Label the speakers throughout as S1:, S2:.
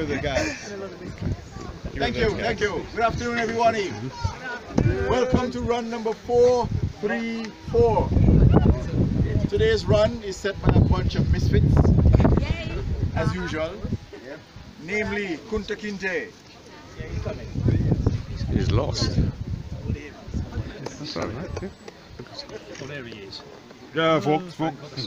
S1: The guy. Thank you, thank you. Good afternoon, everyone. Welcome to run number 434. Today's run is set by a bunch of misfits, as usual, namely Cunta Kinte.
S2: He's lost. That's all right.
S3: Oh, there he is.
S4: Yeah, folks, folks.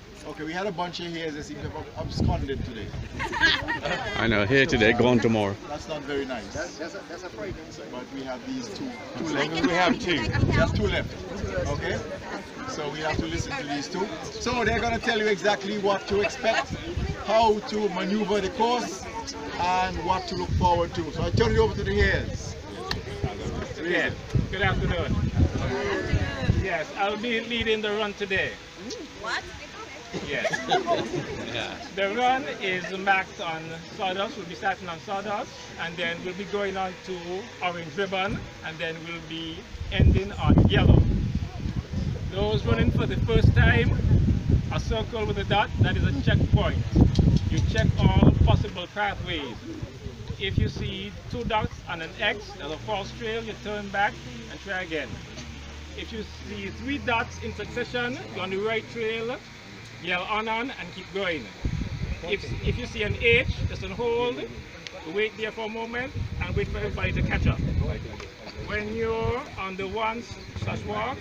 S1: Okay, we had a bunch of hares that seem to have absconded today.
S2: I know, here today, gone tomorrow.
S1: That's not very nice. That's, a, that's a But we have these two, two left. We have two.
S5: I
S1: We have two left. Okay? So we have to listen to these two. So they're going to tell you exactly what to expect, how to maneuver the course, and what to look forward to. So I turn it over to the hares.
S3: Yes. Good afternoon. Yes, I'll be leading the run today.
S5: What?
S3: Yes. The run is marked on sawdust. We'll be starting on sawdust, and then we'll be going on to orange ribbon, and then we'll be ending on yellow. Those running for the first time, a circle with a dot, that is a checkpoint. You check all possible pathways. If you see two dots and an X, there's a false trail, you turn back and try again. If you see three dots in succession, you're on the right trail, yell on on and keep going. If, if you see an H, just on hold, wait there for a moment and wait for everybody to catch up. When you're on the one slash walk,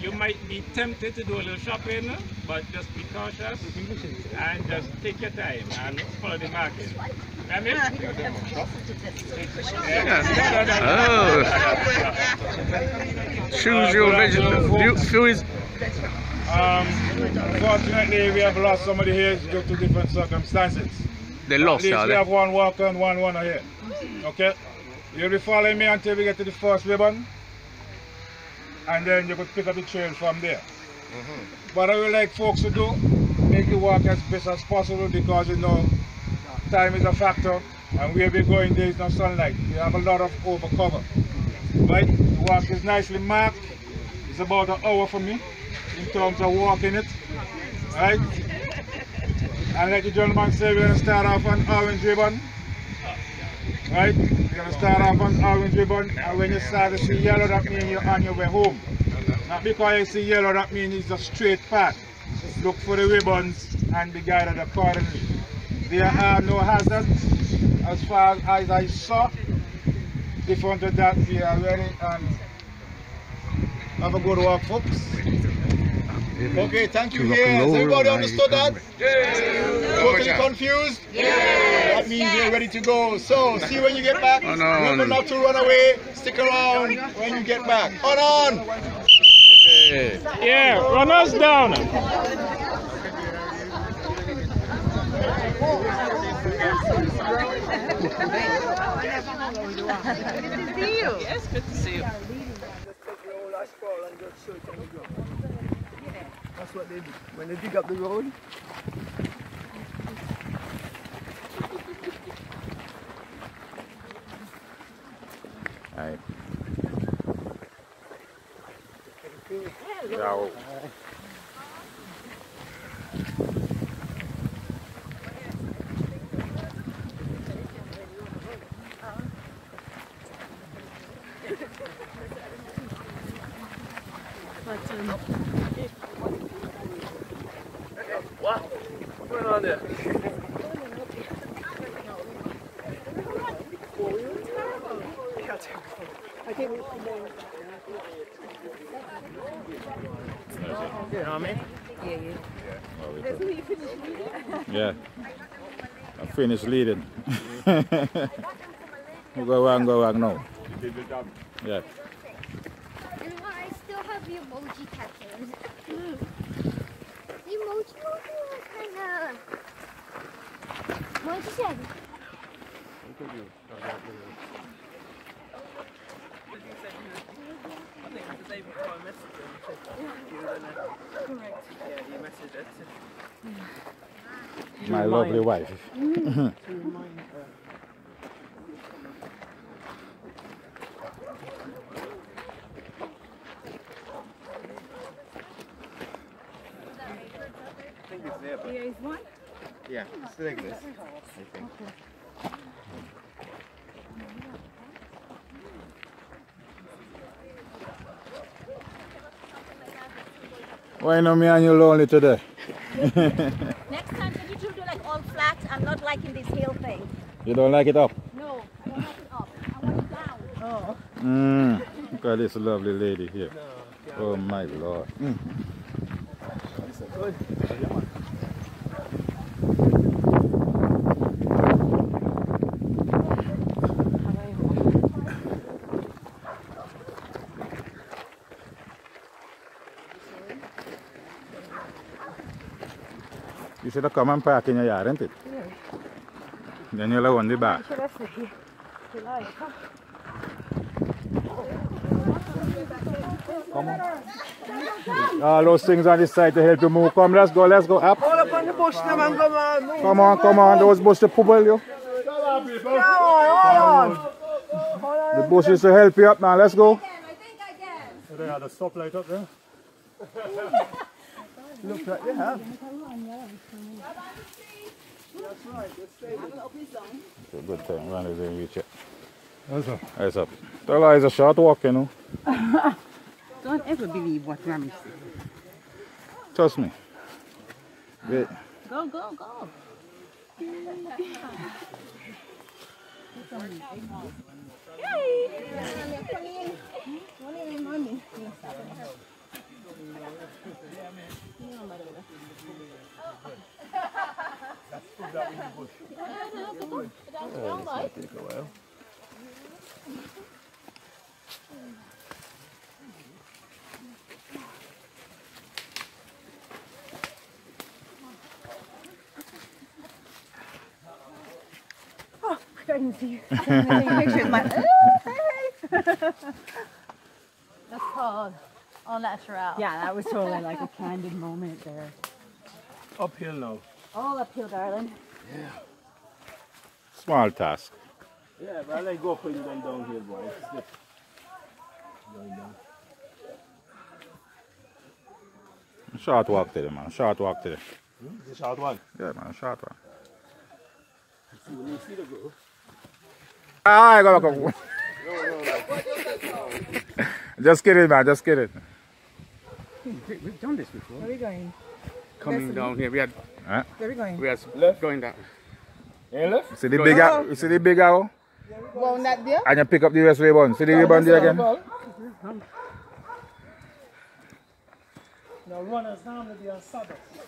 S3: you might be tempted to do a little shopping, but just be cautious and just take your time and follow the market. That means-
S2: Oh. Choose your vegetable.
S4: Um, unfortunately, we have lost somebody here due to different circumstances.
S2: They
S4: At
S2: lost,
S4: least
S2: are
S4: we
S2: they?
S4: have one walker and one runner here. Okay? You'll be following me until we get to the first ribbon. And then you could pick up the trail from there. What I would like folks to do, make the walk as best as possible because you know time is a factor and where we're going there is no sunlight. We have a lot of over cover. Right? The walk is nicely marked. It's about an hour for me in terms of walking it. Right? And like the gentleman said, we're going to start off on orange ribbon. Right? We're going to start off on orange ribbon. And when you start to see yellow, that means you're on your way home. Not because you see yellow, that means it's a straight path. Look for the ribbons and be guided accordingly. There are no hazards as far as I saw. Different that, we are ready and have a good walk, folks.
S1: Okay, thank you,
S2: To rock
S1: hares.
S2: and roll,
S1: Everybody understood that? Totally confused? That means we're ready to go. So, see when you get back.
S2: On, on.
S1: Remember not to run away. Stick around when you get back. On, on.
S2: Okay.
S3: Yeah, us down.
S5: Yes, good to see you.
S6: That's what they do. When they dig up the road,
S4: Alright. Ciao.
S6: What's going on there?
S4: You know what I mean?
S6: Yeah,
S4: Yeah. I finished leading. go wrong, go wrong now. Yeah.
S7: You know what? I still have the emoji tattoos. the emoji emoji was kind of. What you said?
S6: I think the day before I messaged him, he said you were gonna. Correct. Yeah, he messaged it.
S4: My lovely wife. Mm.
S6: To remind her. Here is one.
S1: Yeah, it's like this. I think.
S8: Why not me and you lonely today?
S7: Next time, can you two do like all flat? I'm not liking this hill thing.
S8: You don't like it up?
S7: No, I don't like it up. I want it down. Oh.
S8: Mm. Look at this lovely lady here. Oh my lord. Mm. Should have come and park in your yard, isn't it? Then you'll have on the back.
S6: Should I say? You like, huh?
S8: All those things on this side to help you move. Come, let's go, let's go up.
S6: All up on the bush now, man. Come on.
S8: Come on, come on, those bushes to pull you.
S6: Come on, hold on.
S8: The bushes to help you up now, let's go.
S7: I think I can.
S4: They had a stoplight up there.
S1: Looks like they have.
S8: It's a good thing, run is in reach it.
S4: What's up?
S8: Eyes up. Tell her it's a short walk, you know.
S6: Don't ever believe what Rami said.
S8: Trust me. Wait.
S6: Go, go, go. I couldn't see you. pictures. My,
S5: That's called all natural.
S6: yeah, that was totally like a candid moment there.
S4: Uphill now.
S5: All uphill, darling. Yeah.
S8: Small task.
S4: Yeah, but I like go up and down here, boy. Going down.
S8: Short walk today, man. Short walk today. Hmm?
S4: It's a short one.
S8: Yeah, man. Short walk. Alright, go back up. Just kidding, man. Just kidding.
S2: We've done this before.
S6: Where are we going?
S2: Coming down here, we had
S8: Huh?
S6: Where are we going?
S2: we had going down.
S4: Hey, left?
S8: See the big arrow? You see the big arrow?
S6: Well, that there?
S8: And you pick up the rest ribbon. See the ribbon there again?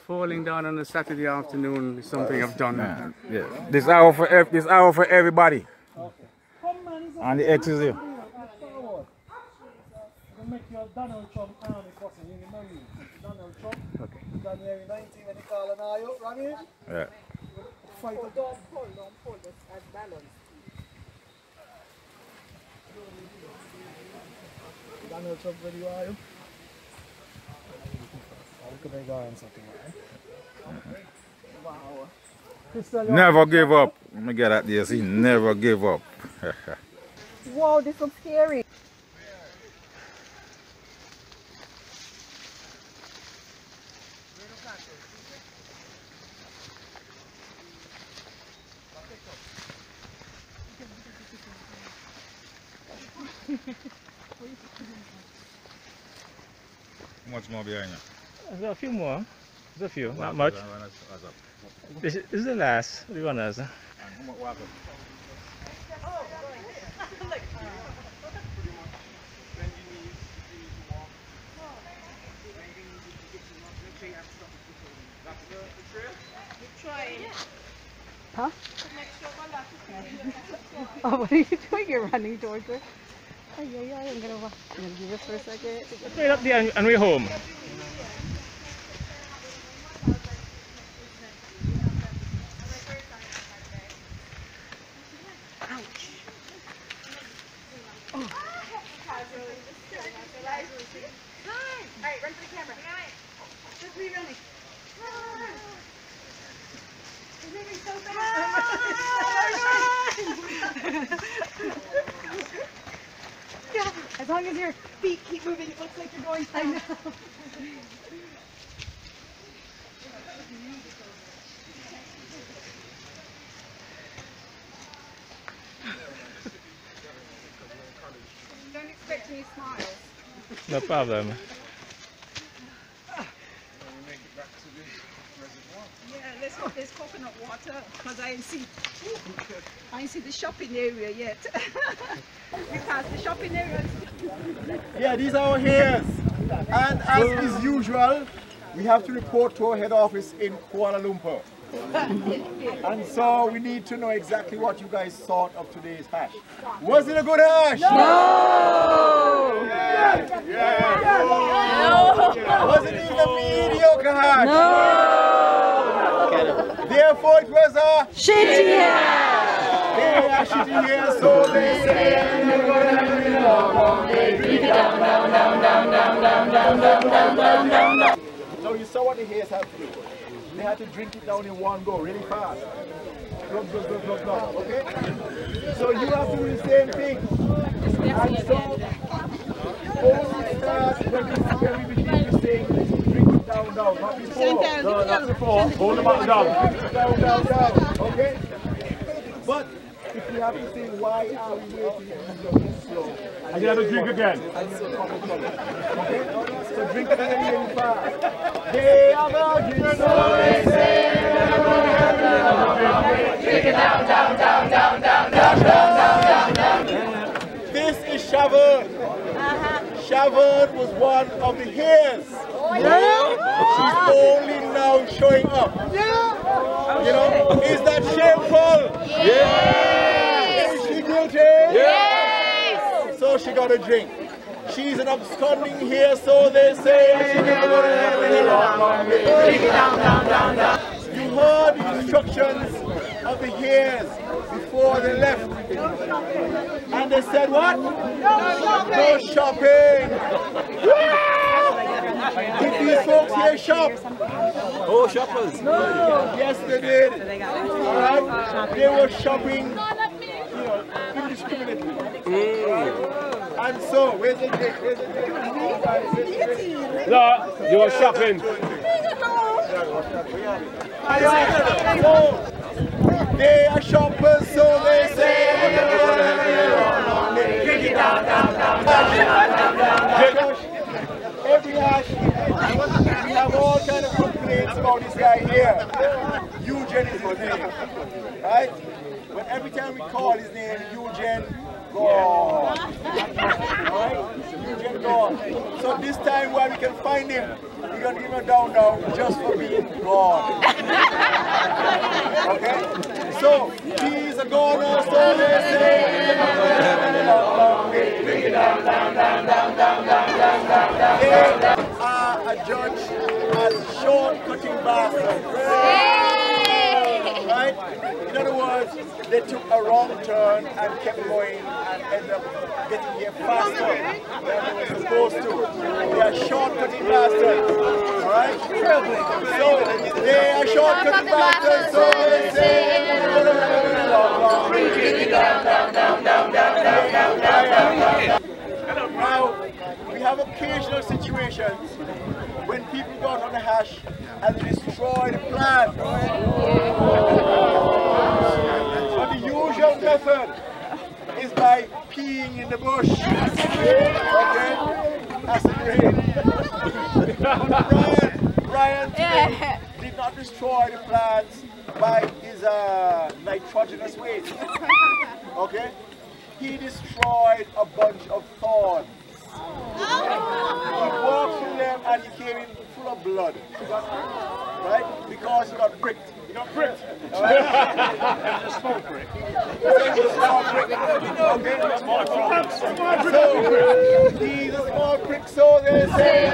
S2: Falling down on a Saturday afternoon is something I've done.
S8: Yeah. This hour for this arrow for everybody. Okay. And the X is here.
S9: Make your Donald Trump army person in the Marine. Donald Trump, January 19 when he call an eye up, Rami,
S8: Yeah.
S9: fight a dog pull, don't pull, just add balance. Donald Trump ready you are? Look at that guy and something like Wow. Crystal, you're-
S8: Never give up. Let me get at this. He never give up.
S6: Wow, this looks scary.
S8: How much more behind you?
S3: There's a few more. There's a few, not much. This is, this is the last runners.
S6: Huh? Oh, what are you doing? You're running towards her. Oh, yeah, yeah, I'm gonna, wa- I'm gonna do this for a second.
S3: Right up and we're home.
S6: your feet keep moving. It looks like you're going down. I know. Don't
S3: expect any
S6: smiles. No problem. There's coconut water because I ain't see I ain't see the shopping area yet. because the shopping area is
S1: Yeah, these are our hares. And as is usual, we have to report to our head office in Kuala Lumpur. and so we need to know exactly what you guys thought of today's hash. Was it a good hash? No! Yeah. Yeah. No! Was it even a mediocre hash? No! Therefore it was a ah.
S6: shitty
S1: They are shitty hare, so they say. So you saw what the hares had to do. They had to drink it down in one go, really fast. Glug, glug, glug, glug, glug, okay? So you have to do the same thing. And so, start when we, when we begin this thing, drink it down, down, not before. No, before. Hold the bottle down. Down, down, down, okay? But if we have to say why are we waiting slow?
S4: And you have to drink again.
S1: Okay? So drink it really fast. They are so they say. Drink it down, down, down, down, down, down, down, down, down. This is Shavard. Shavard was one of the hares. She's only now showing up. Yeah. You know, is that shameful? Yeah. Is she guilty? Yes. So she got a drink. She's an absconding here, so they say. Never. You heard the instructions of the hares before they left. And they said what? No shopping. Did these folks here shop? Oh, shoppers. Yes, they did. All right. They were shopping, you know, indiscriminately. Mm. And so, where's the drink? Where's the drink? Where's the drink?
S4: No, you were shopping.
S1: So, they are shoppers, so they say. Drink it down, down, down, down, down, down. Every It's about this guy here. Eugene is his name. Right? But every time we call his name, Eugene, God, right? Eugene, God. So this time where we can find him, we're gonna give him a down down just for being God. Okay? So he's a down now so down, down, down, down. a judge as short-cutting bastards. Right? In other words, they took a wrong turn and kept going and ended up getting here faster than they were supposed to. They are short-cutting bastards. Alright? So, they are short-cutting bastards, so they say. Now, we have occasional situations when people go out on the hash and destroy the plant. But the usual method is by peeing in the bush. Okay? Rain. But Brian, Brian today did not destroy the plants by his uh, nitrogenous waste. Okay? He destroyed a bunch of thorns. He walked through them and he came in full of blood. Right? Because he got pricked. He got pricked. Right? a small prick. a small prick. Okay? So, he's a small prick, so they say.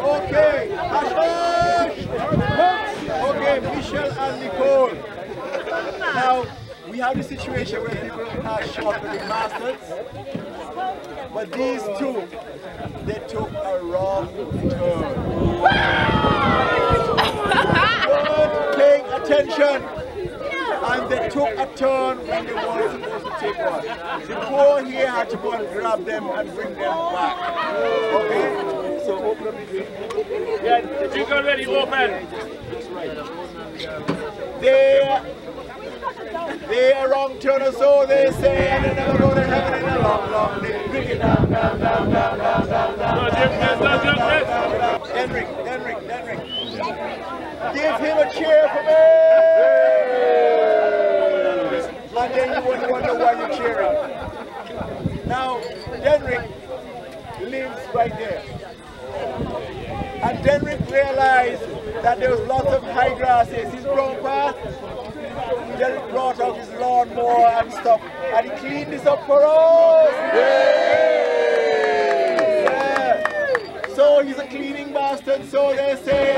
S1: Okay. Hush, hush. Okay, Michelle and Nicole. Now, we have a situation where people are short with the masters, but these two, they took a wrong turn. paying attention, and they took a turn when they weren't supposed to take one. The poor here had to go and grab them and bring them back. Okay? So open up the.
S4: Yeah, the drink already open.
S1: They, they are wrong turn, or so they say, and they never go to heaven in a long, long day. Bring it. Henrik, Henrik, Henrik. Give him a cheer for me! And you won't wonder why you're cheering. Now, Denrick lives right there. And Denrick realized that there was lots of high grasses. His grown path, Denrick brought out his lawnmower and stuff, and he cleaned this up for us. Yeah. So he's a cleaning bastard, so they say.